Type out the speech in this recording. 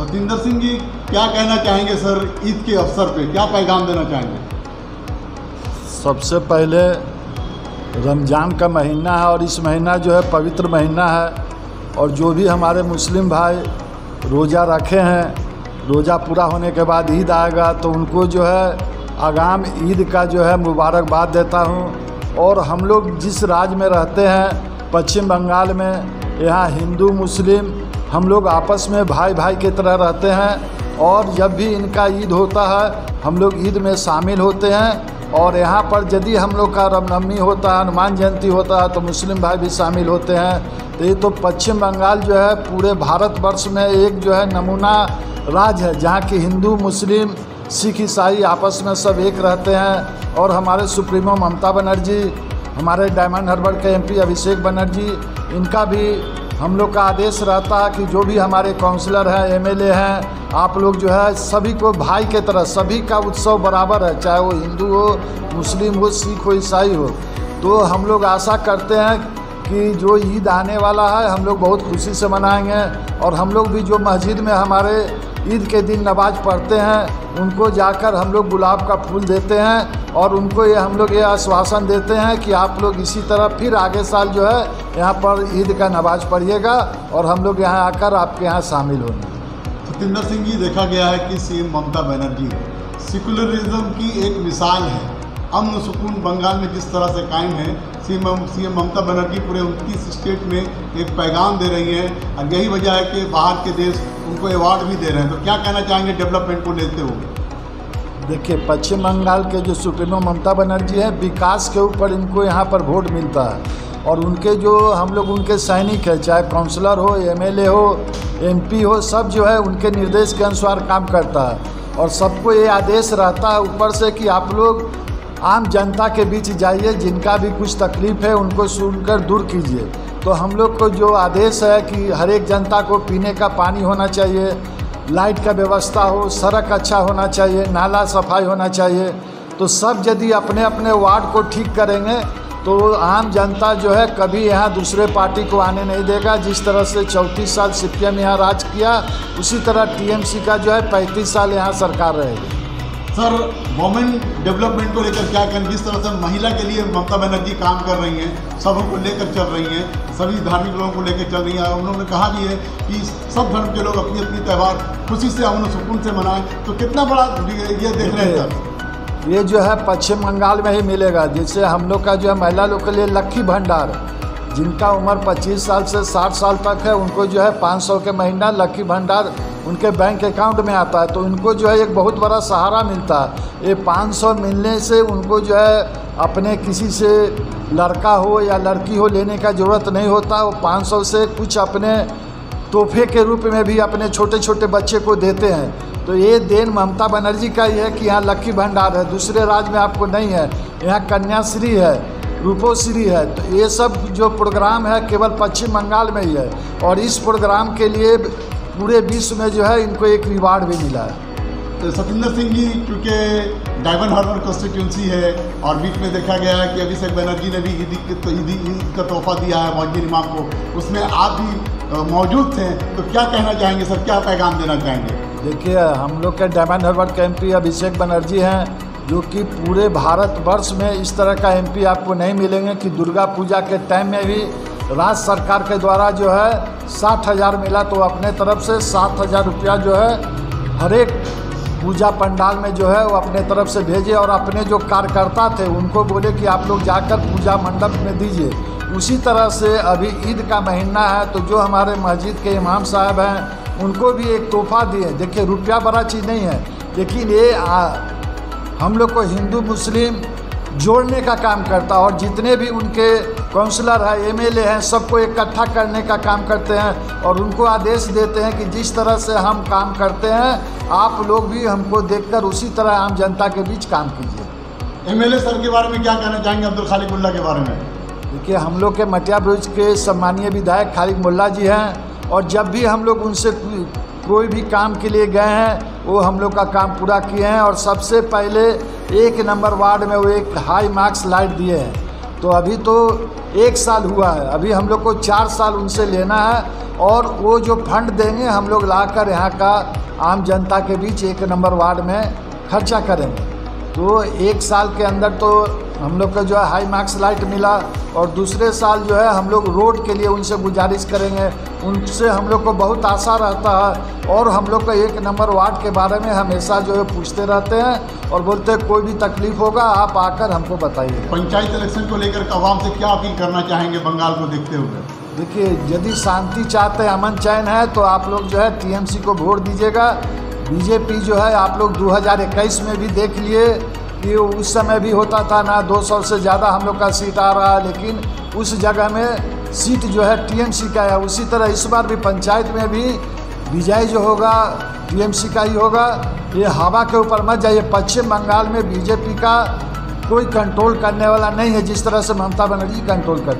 सतिंदर सिंह जी, क्या कहना चाहेंगे सर ईद के अवसर पे? क्या पैगाम देना चाहेंगे? सबसे पहले रमज़ान का महीना है और इस महीना जो है पवित्र महीना है और जो भी हमारे मुस्लिम भाई रोज़ा रखे हैं, रोज़ा पूरा होने के बाद ईद आएगा तो उनको जो है आगाम ईद का जो है मुबारकबाद देता हूँ। और हम लोग जिस राज्य में रहते हैं, पश्चिम बंगाल में, यहाँ हिंदू, मुस्लिम हम लोग आपस में भाई भाई की तरह रहते हैं और जब भी इनका ईद होता है, हम लोग ईद में शामिल होते हैं। और यहाँ पर यदि हम लोग का रामनवमी होता है, हनुमान जयंती होता है तो मुस्लिम भाई भी शामिल होते हैं। तो ये तो पश्चिम बंगाल जो है, पूरे भारतवर्ष में एक जो है नमूना राज्य है, जहाँ की हिंदू, मुस्लिम, सिख, ईसाई आपस में सब एक रहते हैं। और हमारे सुप्रीमो ममता बनर्जी, हमारे डायमंड हार्बर के एमपी अभिषेक बनर्जी, इनका भी हम लोग का आदेश रहता है कि जो भी हमारे काउंसलर हैं एमएलए हैं, आप लोग जो है सभी को भाई के तरह, सभी का उत्सव बराबर है, चाहे वो हिंदू हो, मुस्लिम हो, सिख हो, ईसाई हो। तो हम लोग आशा करते हैं कि जो ईद आने वाला है, हम लोग बहुत खुशी से मनाएँगे। और हम लोग भी जो मस्जिद में हमारे ईद के दिन नमाज़ पढ़ते हैं, उनको जाकर हम लोग गुलाब का फूल देते हैं और उनको ये हम लोग ये आश्वासन देते हैं कि आप लोग इसी तरह फिर आगे साल जो है, यहाँ पर ईद का नमाज़ पढ़िएगा और हम लोग यहाँ आकर आपके यहाँ शामिल होंगे। सतिंदर सिंह जी, देखा गया है कि सीएम ममता बनर्जी, सेकुलरिज्म की एक मिसाल है। अमन सुकून बंगाल में जिस तरह से कायम है, सीएम सीएम ममता बनर्जी पूरे उनतीस स्टेट में एक पैगाम दे रही हैं और यही वजह है कि बाहर के देश उनको अवार्ड भी दे रहे हैं। तो क्या कहना चाहेंगे डेवलपमेंट को लेते हुए? देखिए, पश्चिम बंगाल के जो सुप्रीमो ममता बनर्जी है, विकास के ऊपर इनको यहाँ पर वोट मिलता है। और उनके जो हम लोग उनके सैनिक हैं, चाहे काउंसलर हो एमएलए हो एमपी हो, सब जो है उनके निर्देश के अनुसार काम करता है। और सबको ये आदेश रहता है ऊपर से कि आप लोग आम जनता के बीच जाइए, जिनका भी कुछ तकलीफ़ है, उनको सुनकर दूर कीजिए। तो हम लोग को जो आदेश है कि हर एक जनता को पीने का पानी होना चाहिए, लाइट का व्यवस्था हो, सड़क अच्छा होना चाहिए, नाला सफ़ाई होना चाहिए। तो सब यदि अपने अपने वार्ड को ठीक करेंगे तो आम जनता जो है कभी यहाँ दूसरे पार्टी को आने नहीं देगा। जिस तरह से चौंतीस साल सीपीएम यहाँ राज किया, उसी तरह टीएमसी का जो है पैंतीस साल यहाँ सरकार रहेगी। सर वोमेन डेवलपमेंट को लेकर क्या करें जिस तरह से महिला के लिए ममता बनर्जी काम कर रही हैं सबों को लेकर चल रही हैं सभी धार्मिक लोगों को लेकर चल रही हैं उन्होंने कहा भी है कि सब धर्म के लोग अपनी अपनी त्यौहार खुशी से अमन सुकून से मनाएँ। तो कितना बड़ा ये देख रहे हैं सर? ये जो है पश्चिम बंगाल में ही मिलेगा जिससे हम लोग का जो है महिला लोग के लिए लक्की भंडार जिनका उम्र 25 साल से 60 साल तक है, उनको जो है 500 के महीना लक्की भंडार उनके बैंक अकाउंट में आता है। तो उनको जो है एक बहुत बड़ा सहारा मिलता है। ये 500 मिलने से उनको जो है अपने किसी से लड़का हो या लड़की हो लेने का ज़रूरत नहीं होता। वो 500 से कुछ अपने तोहफे के रूप में भी अपने छोटे छोटे बच्चे को देते हैं। तो ये देन ममता बनर्जी का ही है कि यहाँ लक्की भंडार है। दूसरे राज्य में आपको नहीं है। यहाँ कन्याश्री है। रूपोश्री है। तो ये सब जो प्रोग्राम है केवल पश्चिम बंगाल में ही है। और इस प्रोग्राम के लिए पूरे विश्व में जो है इनको एक रिवार्ड भी मिला है। तो सतिंदर सिंह जी क्योंकि डायमंड हार्बर कॉन्स्टिट्यूंसी है और बीच में देखा गया है कि अभिषेक बनर्जी ने भी ईदी तो का तोहफा दिया है मौजूद इमाम को। उसमें आप भी मौजूद थे तो क्या कहना चाहेंगे सर? क्या पैगाम देना चाहेंगे? देखिए हम लोग के डायमंड हार्बर के एम अभिषेक बनर्जी हैं। जो कि पूरे भारतवर्ष में इस तरह का एमपी आपको नहीं मिलेंगे कि दुर्गा पूजा के टाइम में भी राज्य सरकार के द्वारा जो है साठ हज़ार मिला तो अपने तरफ़ से सात हज़ार रुपया जो है हर एक पूजा पंडाल में जो है वो अपने तरफ़ से भेजे और अपने जो कार्यकर्ता थे उनको बोले कि आप लोग जाकर पूजा मंडप में दीजिए। उसी तरह से अभी ईद का महीना है तो जो हमारे मस्जिद के इमाम साहब हैं, उनको भी एक तोहफा दिए। देखिए, रुपया बड़ा चीज़ नहीं है। लेकिन ये हम लोग को हिंदू मुस्लिम जोड़ने का काम करता है और जितने भी उनके काउंसलर हैं एमएलए हैं सबको इकट्ठा करने का काम करते हैं और उनको आदेश देते हैं कि जिस तरह से हम काम करते हैं आप लोग भी हमको देखकर उसी तरह आम जनता के बीच काम कीजिए। एमएलए सर के बारे में क्या कहना चाहेंगे अब्दुल खालिक मुल्ला के बारे में? देखिए हम लोग के मटिया ब्रिज के सम्मानीय विधायक खालिक मुल्ला जी हैं और जब भी हम लोग उनसे कोई भी काम के लिए गए हैं वो हम लोग का काम पूरा किए हैं और सबसे पहले एक नंबर वार्ड में वो एक हाई मार्क्स लाइट दिए हैं। तो अभी तो एक साल हुआ है। अभी हम लोग को चार साल उनसे लेना है और वो जो फंड देंगे, हम लोग लाकर यहाँ का आम जनता के बीच एक नंबर वार्ड में खर्चा करेंगे। तो एक साल के अंदर तो हम लोग का जो है हाई मार्क्स लाइट मिला। और दूसरे साल जो है हम लोग रोड के लिए उनसे गुजारिश करेंगे। उनसे हम लोग को बहुत आशा रहता है और हम लोग का एक नंबर वार्ड के बारे में हमेशा जो है पूछते रहते हैं और बोलते हैं कोई भी तकलीफ़ होगा आप आकर हमको बताइए। पंचायत इलेक्शन को लेकर आवाम से क्या अपील करना चाहेंगे बंगाल को देखते हुए? देखिए यदि शांति चाहते हैं अमन चैन है तो आप लोग जो है टीएमसी को वोट दीजिएगा। बीजेपी जो है आप लोग 2021 में भी देख लिए। कि उस समय भी होता था ना 200 से ज़्यादा हम लोग का सीट आ रहा है, लेकिन उस जगह में सीट जो है टीएमसी का है। उसी तरह इस बार भी पंचायत में भी विजय जो होगा, टीएमसी का ही होगा। ये हवा के ऊपर मत जाइए। पश्चिम बंगाल में बीजेपी का कोई कंट्रोल करने वाला नहीं है, जिस तरह से ममता बनर्जी कंट्रोल कर